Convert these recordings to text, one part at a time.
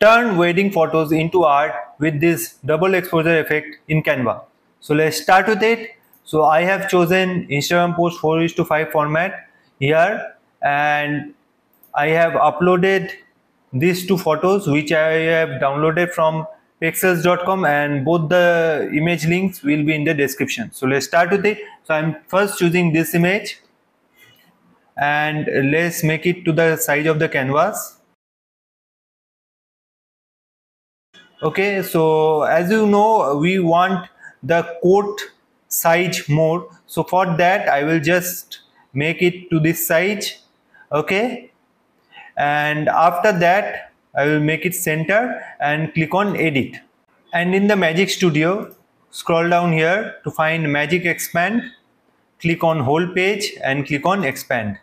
turn wedding photos into art with this double exposure effect in Canva. So let's start with it. So I have chosen Instagram post 4 to 5 format here and I have uploaded these two photos which I have downloaded from pexels.com and both the image links will be in the description. So let's start with it. So I'm first choosing this image and let's make it to the size of the canvas. Okay, so as you know, we want the quote size more. So for that, I will just make it to this size. Okay, and after that, I will make it center and click on edit. And in the Magic Studio, scroll down here to find Magic Expand. Click on whole page and click on expand.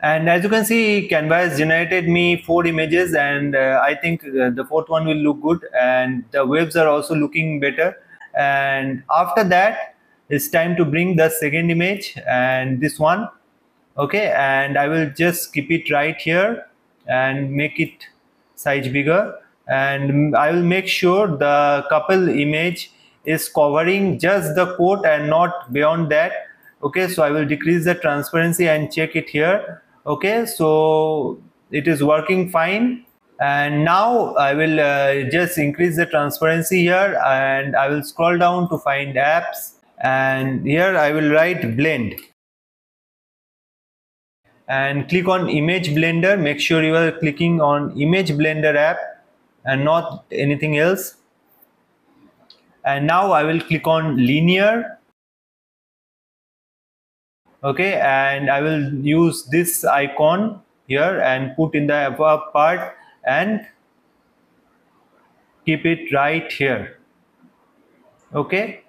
And as you can see canva has generated me four images and uh, i think uh, the fourth one will look good and the waves are also looking better. And after that it's time to bring the second image and this one. Okay and i will just keep it right here and make it size bigger. And i will make sure the couple image is covering just the coat and not beyond that. Okay so i will decrease the transparency and check it here okay so it is working fine. And now I will uh, just increase the transparency here and I will scroll down to find apps. And here I will write blend. And click on image blender. Make sure you are clicking on image blender app and not anything else. And now I will click on linear okay and I will use this icon here and put in the above part and keep it right here. Okay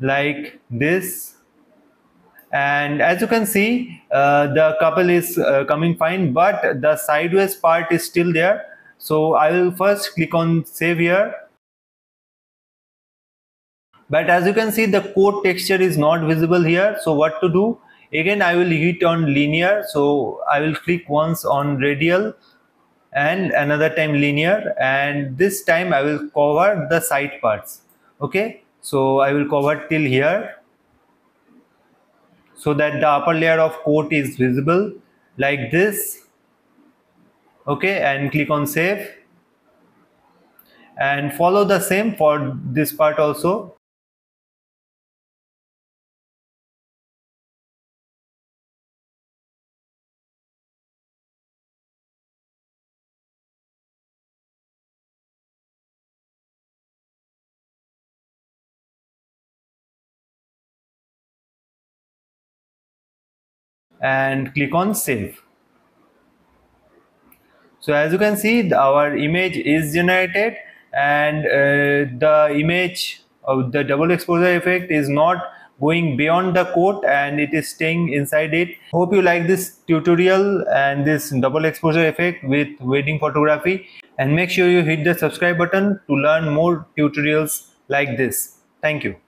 like this. And as you can see uh, the couple is uh, coming fine but the sideways part is still there. So I will first click on save here but as you can see the coat texture is not visible here. So what to do? Again I will hit on linear. So I will click once on radial and another time linear. And this time I will cover the side parts. Okay? So I will cover till here. So that the upper layer of coat is visible like this. Okay? And click on save. And follow the same for this part also and click on save. So as you can see our image is generated and uh, the image of the double exposure effect is not going beyond the coat and it is staying inside it. Hope you like this tutorial and this double exposure effect with wedding photography and make sure you hit the subscribe button to learn more tutorials like this. Thank you